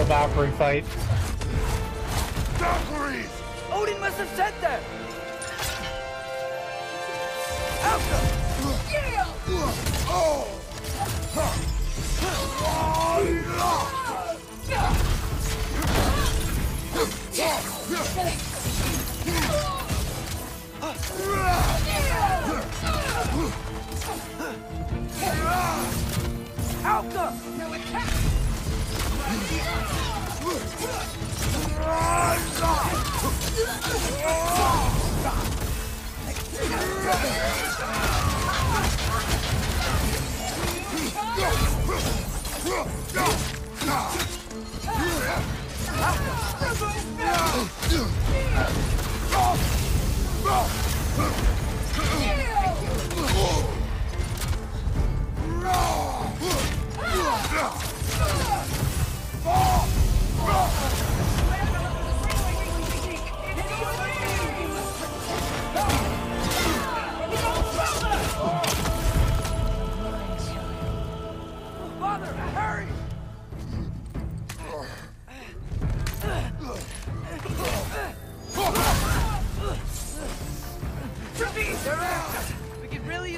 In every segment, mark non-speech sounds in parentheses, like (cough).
the Valkyrie fight. Valkyries! Odin must have sent them! Alpha! Yeah! Oh! (laughs) oh! Father,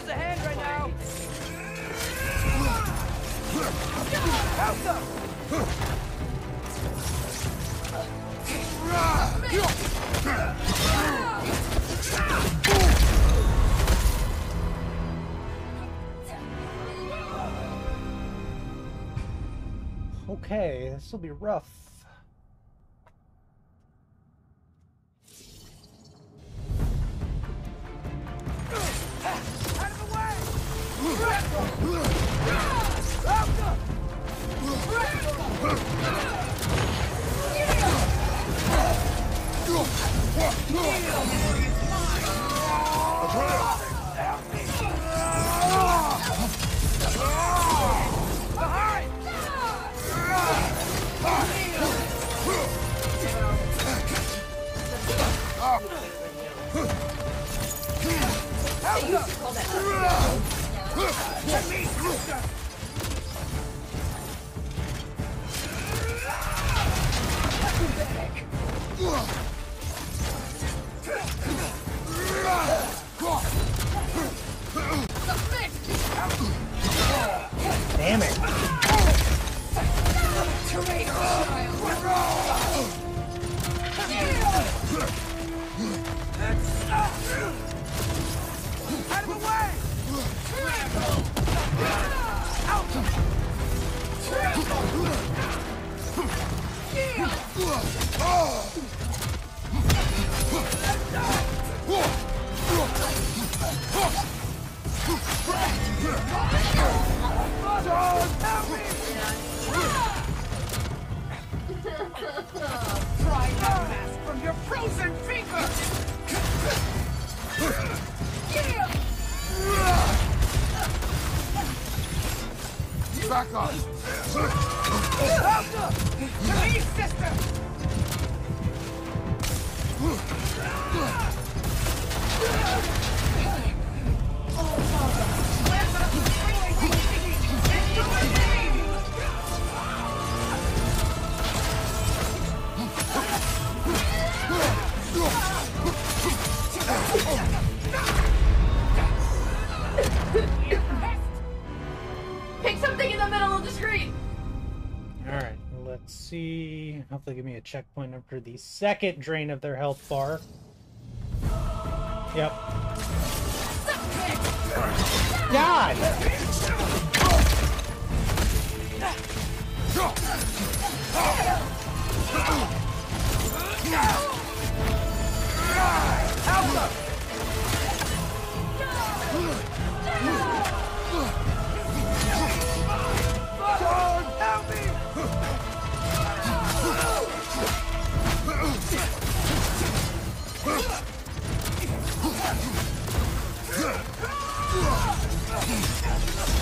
a hand right now. Help them! Okay, this will be rough. Way! Alpha! Pry Back up! Alpha! To me, sister! Let's see. Hopefully give me a checkpoint after the second drain of their health bar. Yep. God! Alpha! Let's go.